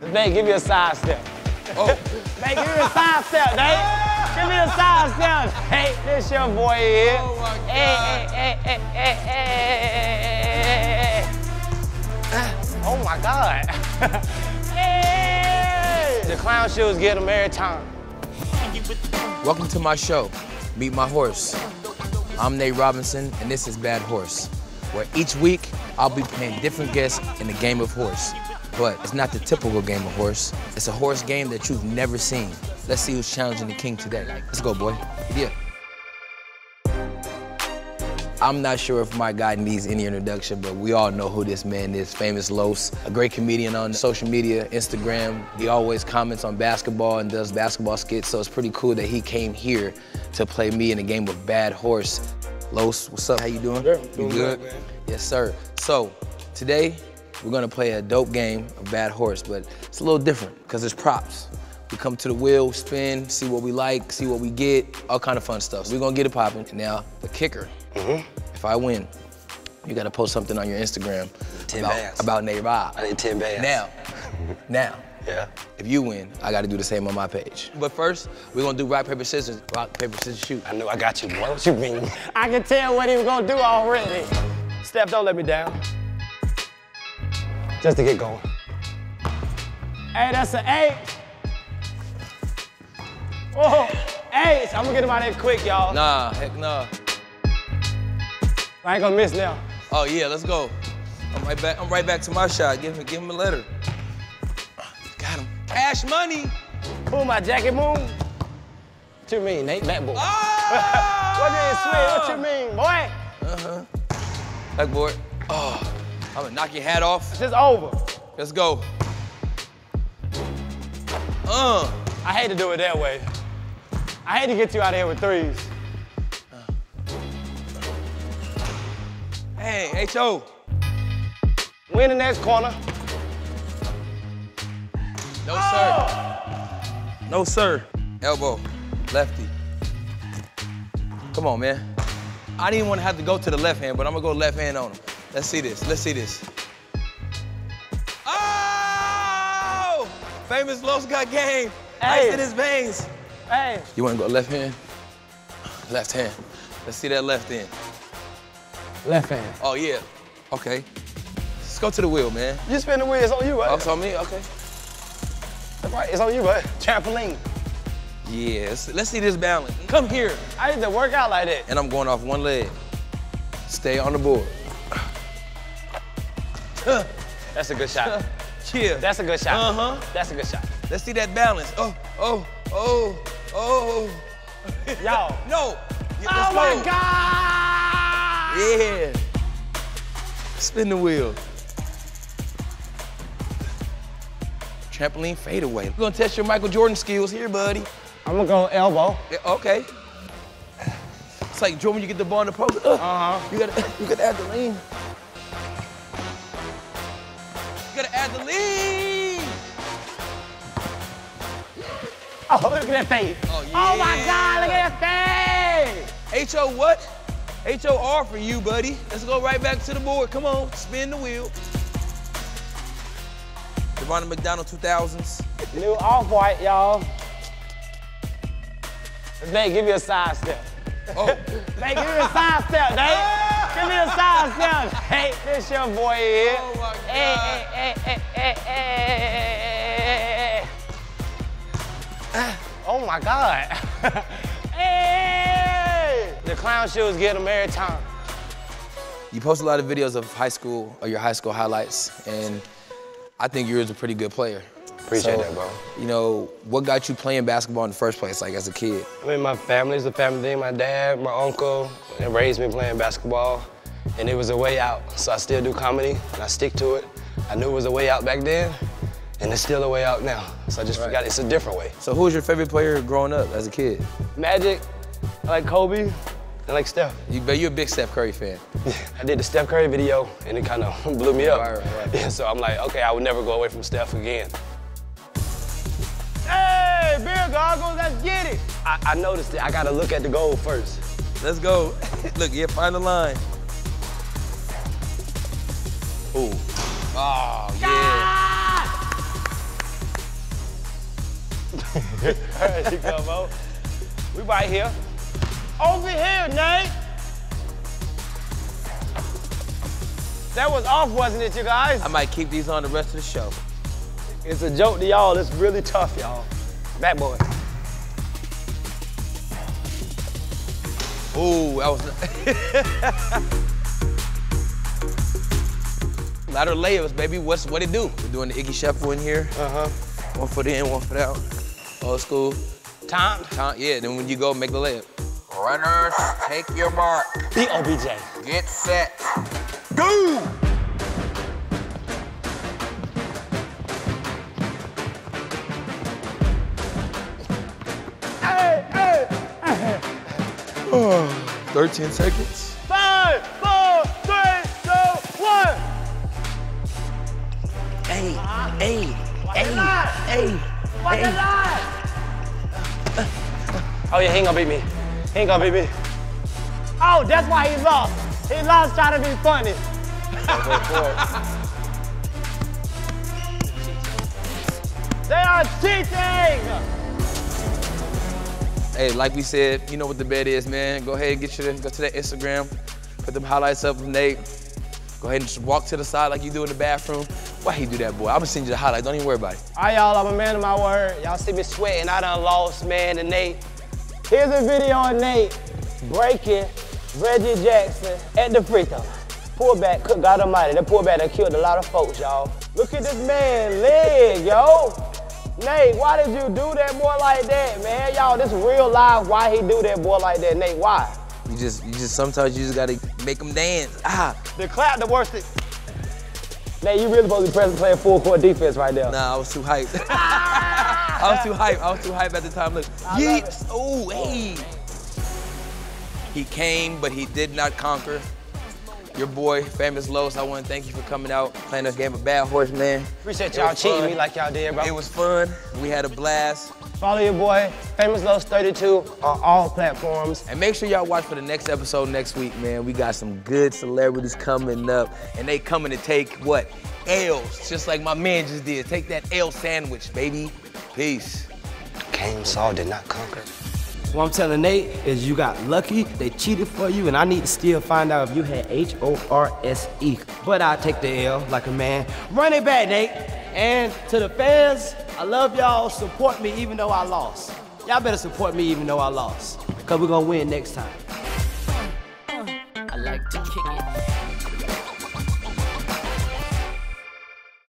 Nate, give me a side step. Oh, Nate, give me a side step, Nate. Give me a side step. Hey, this your boy here. Oh, my Hey, God. hey, hey, hey, hey, hey, hey. Oh my God. hey. The clown shoes get them every time. welcome to my show, Meet My Horse. I'm Nate Robinson, and this is Bad Horse, where each week I'll be playing different guests in the game of horse. But it's not the typical game of horse. It's a horse game that you've never seen. Let's see who's challenging the king today. Let's go, boy. Yeah. I'm not sure if my guy needs any introduction, but we all know who this man is. Famous Los, a great comedian on social media, Instagram. He always comments on basketball and does basketball skits, so it's pretty cool that he came here to play me in a game of Bad Horse. Los, what's up? How you doing? Good. You good? good, man. Yes, sir. So today we're gonna play a dope game of Bad Horse, but it's a little different because there's props. We come to the wheel, spin, see what we like, see what we get, all kind of fun stuff. So we're gonna get it popping. Now the kicker. Mm-hmm. If I win, you gotta post something on your Instagram 10 about, bands. about Nate Rob. I need 10 bands. Now, now, Yeah. if you win, I gotta do the same on my page. But first, we're gonna do rock, paper, scissors. Rock, paper, scissors, shoot. I know I got you, boy. What you mean? I can tell what he was gonna do already. Steph, don't let me down. Just to get going. Hey, that's an eight. Whoa, eight. I'm gonna get him out of here quick, y'all. Nah, heck nah. I ain't gonna miss now. Oh yeah, let's go. I'm right back. I'm right back to my shot. Give him, give him a letter. Got him. Cash money. Pull my jacket, moon. What you mean, Nate? Backboard. Oh! what you mean, Smith? What you mean, boy? Uh huh. Backboard. Oh, I'm gonna knock your hat off. It's just over. Let's go. Uh. I hate to do it that way. I hate to get you out of here with threes. Hey, H.O. We in the next corner. No, sir. No, sir. Elbow. Lefty. Come on, man. I didn't want to have to go to the left hand, but I'm gonna go left hand on him. Let's see this. Let's see this. Oh! Famous Los got game. Hey. Ice in his veins. Hey, You wanna go left hand? Left hand. Let's see that left hand. left hand. Oh, yeah. Okay. Let's go to the wheel, man. You spin the wheel, it's on you, Oh, right? it's on me? Okay. That's right, it's on you, right? Trampoline. Yes. Let's see this balance. Come here. I need to work out like that. and I'm going off one leg. Stay on the board. That's a good shot. Yeah. That's a good shot. Uh-huh. That's a good shot. Let's see that balance. Oh, oh, oh, oh. Y'all. No. Yeah, Oh my go. God! Yeah. Spin the wheel. Trampoline fadeaway. We're gonna test your Michael Jordan skills here, buddy. I'm gonna go elbow. Yeah, okay. It's like Jordan, you get the ball in the post. Uh, Uh-huh. You gotta, you gotta add the lean. Oh, look at that face. Oh, Oh my. God, look at that face. H-O what? H-O-R for you, buddy. Let's go right back to the board. Come on, spin the wheel. The Ronald McDonald 2000s. New off-white, y'all. Nate, give me a side step. Oh, Nate, give me a side step, Nate. Give me a side step. Nate, this your boy here. Oh, my God. Hey, hey, hey, hey, hey, hey, my God. hey! The clown shoes get them every time. you post a lot of videos of high school or your high school highlights, and I think you're a pretty good player. Appreciate that, bro. You know, what got you playing basketball in the first place, like as a kid? I mean, my family's a family thing. My dad, my uncle, they raised me playing basketball, and it was a way out. So I still do comedy, and I stick to it. I knew it was a way out back then, and it's still a way out now. So I just forgot it's a different way. So who was your favorite player growing up as a kid? Magic, I like Kobe, I like Steph. You bet you're a big Steph Curry fan. Yeah, I did the Steph Curry video, and it kind of blew me up. Right, right, right. Yeah, so I'm like, okay, I would never go away from Steph again. Hey, beer goggles, let's get it. I, I noticed it. I gotta look at the goal first. Let's go. Look, yeah, find the line. Ooh. Oh, yeah. there you go, Mo. We right here. Over here, Nate. That was off, wasn't it, you guys? I might keep these on the rest of the show. It's a joke to y'all. It's really tough, y'all. Bad boy. Ooh, that was. Ladder layups, baby. What's what it do? We're doing the Iggy Shuffle in here. Uh huh. One foot in, one foot out. Old school. Time. Time, yeah, then when you go, make the layup. Runners, take your mark. B-O-B-J. Get set. Go! Hey, hey. 13 seconds. Five, four, three, two, one. Hey, hey, hey, line. hey, Watch the hey. Line. Oh yeah, he ain't gonna beat me. He ain't gonna beat me. Oh, that's why he lost. He lost trying to be funny. they are cheating. Hey, like we said, you know what the bet is, man. Go ahead and get your, go to that Instagram, put them highlights up of Nate. Go ahead and just walk to the side like you do in the bathroom. Why he do that, boy? I'm gonna send you the highlights. Don't even worry about it. All right, y'all, I'm a man of my word. Y'all see me sweating. I done lost, man, to Nate. Here's a video of Nate breaking Reggie Jackson at the free throw. Pullback, good God Almighty. That pullback that killed a lot of folks, y'all. Look at this man leg, yo. Nate, why did you do that boy like that, man? Y'all, this is real life. Why he do that boy like that, Nate? Why? You just, you just sometimes you just gotta make them dance. Ah, The clap, the worst Nate, you really supposed to be present playing full court defense right there. nah, I was too hyped. I was too hyped. I was too hyped at the time. Look, yeet. Oh, hey. He came, but he did not conquer. Your boy, Famous Los, I want to thank you for coming out, playing this game of Bad Horse, man. Appreciate y'all cheating fun. me like y'all did, bro. It was fun. We had a blast. Follow your boy, Famous Los 32 on all platforms. And make sure y'all watch for the next episode next week, man. We got some good celebrities coming up, and they coming to take what? L's, just like my man just did. Take that L sandwich, baby. Peace. Came, saw, did not conquer. What I'm telling Nate is you got lucky, they cheated for you, and I need to still find out if you had H-O-R-S-E. But I take the L like a man. Run it back, Nate. And to the fans, I love y'all. Support me even though I lost. Y'all better support me even though I lost. Cause we're gonna win next time. I like to kick it.